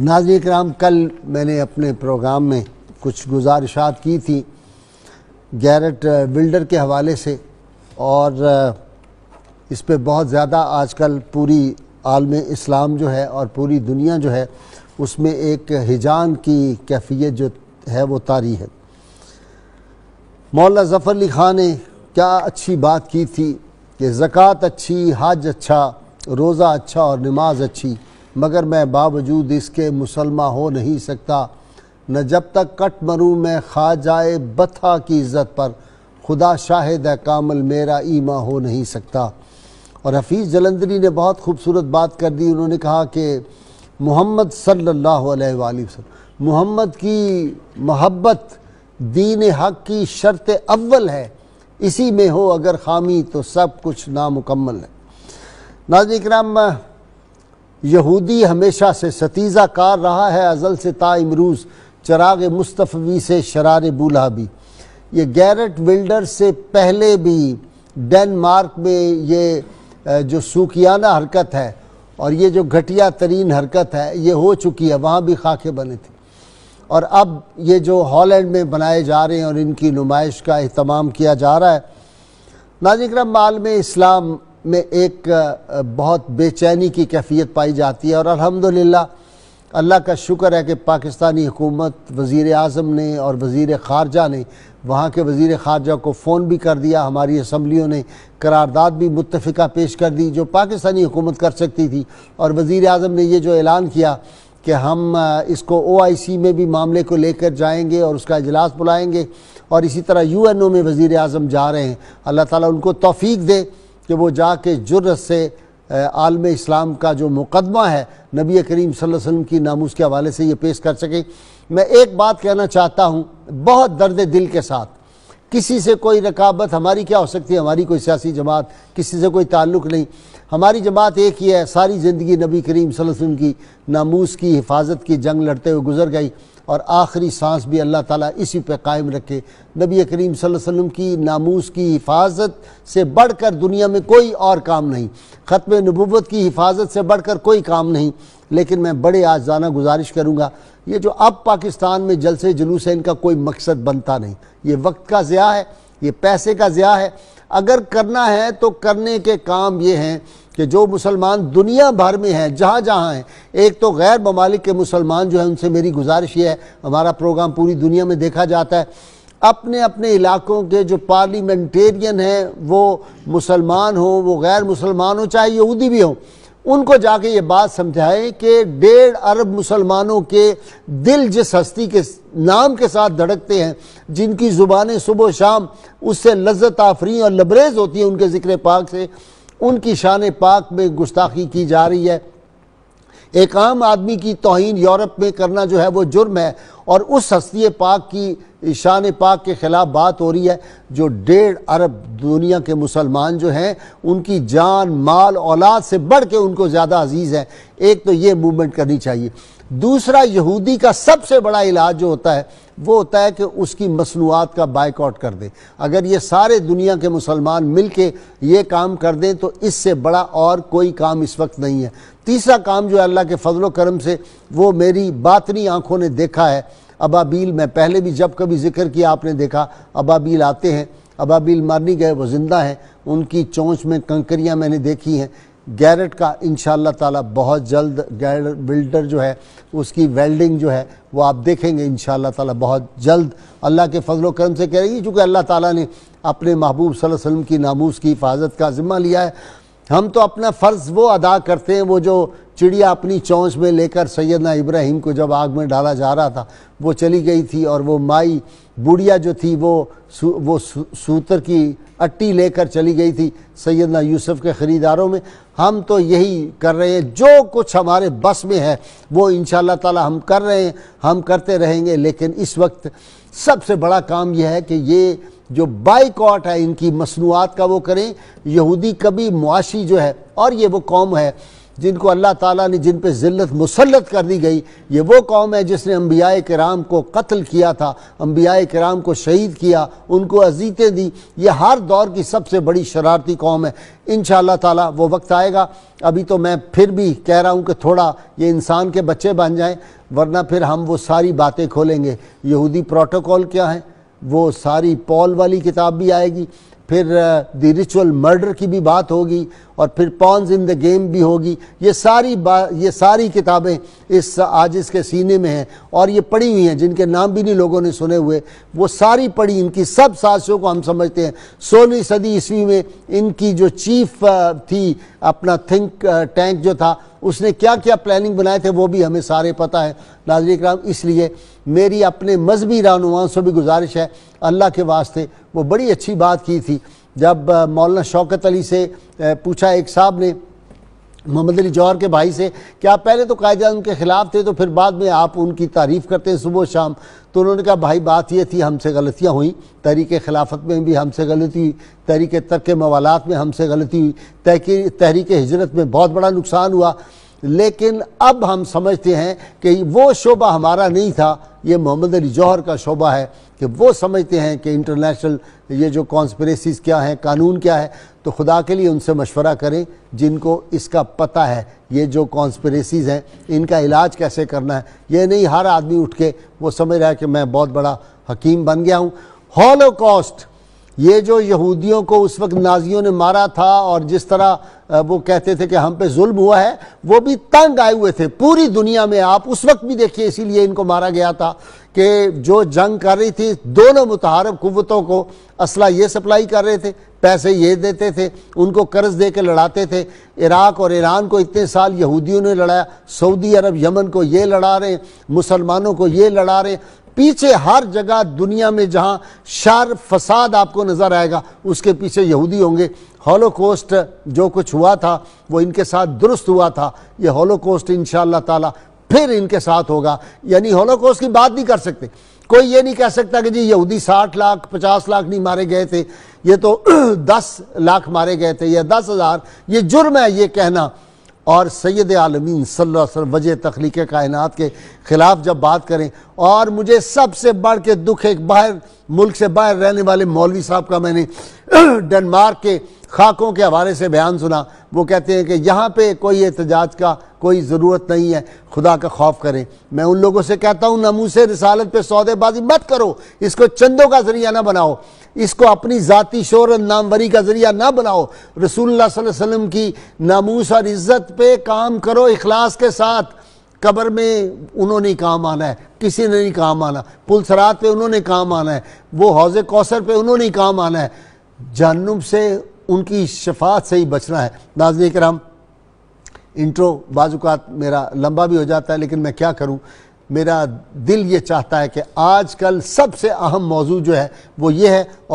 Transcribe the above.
ناظرین کرام، کل میں نے اپنے پروگرام میں کچھ گزارشات کی تھی گیرٹ بلڈر کے حوالے سے اور اس پہ بہت زیادہ آج کل پوری عالم اسلام جو ہے اور پوری دنیا جو ہے اس میں ایک ہجان کی کیفیت جو ہے وہ طاری ہے۔ مولانا ظفر علی خان نے کیا اچھی بات کی تھی کہ زکوٰۃ اچھی، حج اچھا روزہ اچھا اور نماز اچھی۔ مگر میں باوجود اس کے مسلمہ ہو نہیں سکتا، نہ جب تک کٹ مروں میں کھا جائے بتھا کی عزت پر، خدا شاہد ہے کامل میرا ایما ہو نہیں سکتا۔ اور حفیظ جلندری نے بہت خوبصورت بات کر دی، انہوں نے کہا کہ محمد صلی اللہ علیہ وآلہ وسلم، محمد کی محبت دین حق کی شرط اول ہے، اسی میں ہو اگر خامی تو سب کچھ نامکمل ہے۔ ناظرین اکرام یہودی ہمیشہ سے ستیزہ کار رہا ہے، ازل سے تا امروز چراغ مصطفی سے شرار بولہ بھی۔ یہ گیرٹ ولڈر سے پہلے بھی ڈینمارک میں یہ جو سوکیانہ حرکت ہے اور یہ جو گھٹیا ترین حرکت ہے، یہ ہو چکی ہے، وہاں بھی خاکے بنے تھے۔ اور اب یہ جو ہالینڈ میں بنائے جا رہے ہیں اور ان کی نمائش کا اہتمام کیا جا رہا ہے، ناظرین مال میں اسلام میں ایک بہت بے چینی کی کیفیت پائی جاتی ہے اور الحمدللہ اللہ کا شکر ہے کہ پاکستانی حکومت، وزیر اعظم نے اور وزیر خارجہ نے وہاں کے وزیر خارجہ کو فون بھی کر دیا، ہماری اسمبلیوں نے قرارداد بھی متفقہ پیش کر دی جو پاکستانی حکومت کر سکتی تھی اور وزیر اعظم نے یہ جو اعلان کیا کہ ہم اس کو او آئی سی میں بھی معاملے کو لے کر جائیں گے اور اس کا اجلاس بلائیں گے اور اسی طرح یو این او میں وزیر اعظم جا رہے ہیں۔ اللہ تعالیٰ ان کو توفیق دے۔ کہ وہ جا کے جرت سے عالم اسلام کا جو مقدمہ ہے، نبی کریم صلی اللہ علیہ وسلم کی ناموس کے حوالے سے یہ پیش کر سکیں۔ میں ایک بات کہنا چاہتا ہوں، بہت درد دل کے ساتھ۔ کسی سے کوئی رکابت ہماری کیا ہو سکتی ہے؟ ہماری کوئی سیاسی جماعت، کسی سے کوئی تعلق نہیں۔ ہماری جماعت ایک ہی ہے، ساری زندگی نبی کریم صلی اللہ علیہ وسلم کی ناموس کی حفاظت کی، جنگ لڑتے ہوئے گزر گئی۔ اور آخری سانس بھی اللہ تعالیٰ اسی پہ قائم رکھے۔ نبی کریم صلی اللہ علیہ وسلم کی ناموس کی حفاظت سے بڑھ کر دنیا میں کوئی اور کام نہیں۔ ختم نبوت کی حفاظت سے بڑھ کر کوئی کام نہیں۔ لیکن میں بڑے آجزانہ گزارش کروں گا، یہ جو اب پاکستان میں جلسے جلوس ہے ان کا کوئی مقصد بنتا نہیں۔ یہ وقت کا ضیاع ہے، یہ پیسے کا ضیاع ہے۔ اگر کرنا ہے تو کرنے کے کام یہ ہیں کہ جو مسلمان دنیا بھر میں ہیں، جہاں جہاں ہیں، ایک تو غیر ممالک کے مسلمان جو ہیں، ان سے میری گزارش یہ ہے، ہمارا پروگرام پوری دنیا میں دیکھا جاتا ہے۔ اپنے اپنے علاقوں کے جو پارلیمنٹیرین ہیں، وہ مسلمان ہوں، وہ غیر مسلمان ہوں، چاہے یہودی بھی ہوں ان کو جا کے یہ بات سمجھائیں کہ ڈیڑھ ارب مسلمانوں کے دل جس ہستی کے نام کے ساتھ دھڑکتے ہیں، جن کی زبانیں صبح و شام اس سے لذت آفری اور لبریز ہوتی ہیں ان کے ذکر پاک سے، ان کی شان پاک میں گستاخی کی جا رہی ہے۔ ایک عام آدمی کی توہین یورپ میں کرنا جو ہے وہ جرم ہے اور اس ہستی پاک کی شان پاک کے خلاف بات ہو رہی ہے، جو ڈیڑھ ارب دنیا کے مسلمان جو ہیں، ان کی جان، مال، اولاد سے بڑھ کے ان کو زیادہ عزیز ہے ایک تو یہ موومنٹ کرنی چاہیے۔ دوسرا، یہودی کا سب سے بڑا علاج جو ہوتا ہے، وہ ہوتا ہے کہ اس کی مصنوعات کا بائک آؤٹ کر دیں۔ اگر یہ سارے دنیا کے مسلمان مل کے یہ کام کر دیں، تو اس سے بڑا اور کوئی کام اس وقت نہیں ہے۔ تیسرا کام جو ہے، اللہ کے فضل و کرم سے، وہ میری باطنی آنکھوں نے دیکھا ہے۔ ابابیل، میں پہلے بھی جب کبھی ذکر کیا آپ نے دیکھا، ابابیل آتے ہیں، ابابیل مارنی گئے، وہ زندہ ہیں، ان کی چونچ میں کنکریاں میں نے دیکھی ہیں۔ گیرٹ کا انشاءاللہ تعالی بہت جلد گیرٹ بلڈر جو ہے، اس کی ویلڈنگ جو ہے، وہ آپ دیکھیں گے انشاءاللہ تعالی بہت جلد۔ اللہ کے فضل و کرم سے کہہ رہی ہے چونکہ اللہ تعالیٰ نے اپنے محبوب صلی اللہ علیہ وسلم کی ناموس کی حفاظت کا ذمہ لیا ہے۔ ہم تو اپنا فرض وہ ادا کرتے ہیں، وہ جو چڑیا اپنی چونچ میں لے کر سیدنا ابراہیم کو جب آگ میں ڈالا جا رہا تھا، وہ چلی گئی تھی اور وہ مائی بوڑھیا جو تھی، وہ وہ سوتر کی اٹی لے کر چلی گئی تھی سیدنا یوسف کے خریداروں میں۔ ہم تو یہی کر رہے ہیں، جو کچھ ہمارے بس میں ہے، وہ انشاءاللہ تعالی ہم کر رہے ہیں، ہم کرتے رہیں گے۔ لیکن اس وقت سب سے بڑا کام یہ ہے کہ یہ جو بائیکاٹ ہے، ان کی مصنوعات کا وہ کریں۔ یہودی کبھی معاشی جو ہے، اور یہ وہ قوم ہے جن کو اللہ تعالیٰ نے جن پہ ذلت مسلط کر دی گئی، یہ وہ قوم ہے جس نے انبیاء کرام کو قتل کیا تھا، انبیاء کرام کو شہید کیا، ان کو عزیتیں دی۔ یہ ہر دور کی سب سے بڑی شرارتی قوم ہے۔ انشاءاللہ تعالیٰ وہ وقت آئے گا۔ ابھی تو میں پھر بھی کہہ رہا ہوں کہ تھوڑا یہ انسان کے بچے بن جائیں، ورنہ پھر ہم وہ ساری باتیں کھولیں گے۔ یہودی پروٹوکول کیا ہیں وہ ساری پول والی کتاب بھی آئے گی۔ پھر دی ریچول مرڈر کی بھی بات ہوگی اور پھر پونز ان دا گیم بھی ہوگی۔ یہ ساری یہ ساری کتابیں اس آجز کے سینے میں ہیں اور یہ پڑھی ہوئی ہیں، جن کے نام بھی نہیں لوگوں نے سنے ہوئے۔ وہ ساری پڑھی، ان کی سب سازشوں کو ہم سمجھتے ہیں۔ سولہویں صدی عیسوی میں ان کی جو چیف تھی، اپنا تھنک ٹینک جو تھا اس نے کیا کیا پلاننگ بنائے تھے وہ بھی ہمیں سارے پتہ ہے۔ ناظرین اکرام، اس لیے میری اپنے مذہبی رہنماؤں سے بھی گزارش ہے۔ اللہ کے واسطے وہ بڑی اچھی بات کی تھی۔ جب مولانا شوکت علی سے پوچھا ایک صاحب نے محمد علی جوہر کے بھائی سے کہ آپ پہلے تو قائد ان کے خلاف تھے تو پھر بعد میں آپ ان کی تعریف کرتے ہیں صبح و شام۔ تو انہوں نے کہا، بھائی، بات یہ تھی، ہم سے غلطیاں ہوئیں۔ تحریک خلافت میں بھی ہم سے غلطی ہوئی تحریک ترک موالات میں ہم سے غلطی ہوئی۔ تحریک ہجرت میں بہت بڑا نقصان ہوا۔ لیکن اب ہم سمجھتے ہیں کہ وہ شعبہ ہمارا نہیں تھا۔ یہ محمد علی جوہر کا شعبہ ہے کہ وہ سمجھتے ہیں کہ انٹرنیشنل یہ جو کانسپریسیز کیا ہیں، قانون کیا ہے، تو خدا کے لیے ان سے مشورہ کریں جن کو اس کا پتہ ہے۔ یہ جو کانسپریسیز ہیں، ان کا علاج کیسے کرنا ہے؟ یہ نہیں ہر آدمی اٹھ کے وہ سمجھ رہا ہے کہ میں بہت بڑا حکیم بن گیا ہوں۔ ہولو کاسٹ یہ جو یہودیوں کو اس وقت نازیوں نے مارا تھا اور جس طرح وہ کہتے تھے کہ ہم پہ ظلم ہوا ہے، وہ بھی تنگ آئے ہوئے تھے پوری دنیا میں۔ آپ اس وقت بھی دیکھیے، اسی لیے ان کو مارا گیا تھا کہ جو جنگ کر رہی تھی، دونوں متحرب قوتوں کو اسلحہ یہ سپلائی کر رہے تھے، پیسے یہ دیتے تھے، ان کو قرض دے کے لڑاتے تھے۔ عراق اور ایران کو اتنے سال یہودیوں نے لڑایا، سعودی عرب، یمن کو یہ لڑا رہے ہیں، مسلمانوں کو یہ لڑا رہے ہیں۔ پیچھے ہر جگہ دنیا میں جہاں شر، فساد آپ کو نظر آئے گا، اس کے پیچھے یہودی ہوں گے۔ ہولو کوسٹ جو کچھ ہوا تھا، وہ ان کے ساتھ درست ہوا تھا۔ یہ ہولو کوسٹ انشاءاللہ تعالی پھر ان کے ساتھ ہوگا۔ یعنی ہولو کوسٹ کی بات نہیں کر سکتے۔ کوئی یہ نہیں کہہ سکتا کہ جی یہودی ساٹھ لاکھ، پچاس لاکھ نہیں مارے گئے تھے۔ یہ تو دس لاکھ مارے گئے تھے یا دس ہزار۔ یہ جرم ہے یہ کہنا۔ اور سید عالمین صلی اللہ علیہ وسلم وجہ تخلیق کائنات کے خلاف جب بات کریں اور مجھے سب سے بڑھ کے دکھ ایک باہر ملک سے باہر رہنے والے مولوی صاحب کا میں نے ڈنمارک کے خاکوں کے حوالے سے بیان سنا۔ وہ کہتے ہیں کہ یہاں پہ کوئی احتجاج کا کوئی ضرورت نہیں ہے، خدا کا خوف کریں۔ میں ان لوگوں سے کہتا ہوں نموس رسالت پہ سودے بازی مت کرو، اس کو چندوں کا ذریعہ نہ بناؤ۔ اس کو اپنی ذاتی شہرت ناموری کا ذریعہ نہ بناؤ۔ رسول اللہ صلی اللہ علیہ وسلم کی ناموس اور عزت پہ کام کرو اخلاص کے ساتھ۔ قبر میں انہوں نے کام آنا ہے، کسی نے نہیں کام آنا۔ پل سرات پہ انہوں نے کام آنا ہے۔ وہ حوض کوثر پہ انہوں نے کام آنا ہے۔ جہنم سے ان کی شفاعت سے ہی بچنا ہے۔ ناظرین کرام، انٹرو، بعض اوقات میرا لمبا بھی ہو جاتا ہے، لیکن میں کیا کروں؟ میرا دل یہ چاہتا ہے کہ آج کل سب سے اہم موضوع جو ہے وہ یہ ہے اور